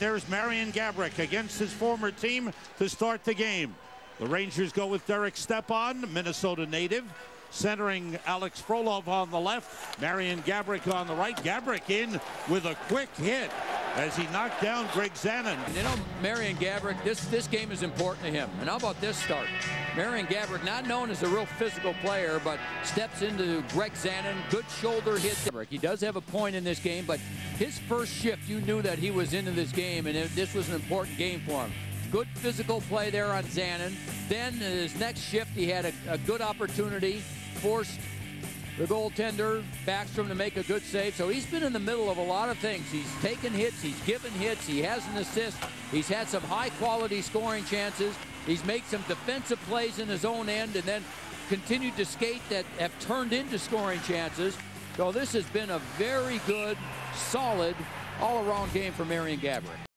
there's Marian Gaborik against his former team to start the game. The Rangers go with Derek Stepan, Minnesota native. Centering Alex Frolov on the left, Marian Gaborik on the right. Gaborik in with a quick hit as he knocked down Greg Zanon. You know, Marian Gaborik, this, this game is important to him. And how about this start? Marian Gaborik, not known as a real physical player, but steps into Greg Zanon, good shoulder hit. He does have a point in this game, but his first shift, you knew that he was into this game, and this was an important game for him. Good physical play there on Zanon. Then his next shift, he had a, a good opportunity, forced the goaltender, backs Backstrom, to make a good save. So he's been in the middle of a lot of things. He's taken hits, he's given hits, he has an assist, he's had some high-quality scoring chances. He's made some defensive plays in his own end and then continued to skate that have turned into scoring chances. So this has been a very good, solid, all-around game for Marian Gaborik.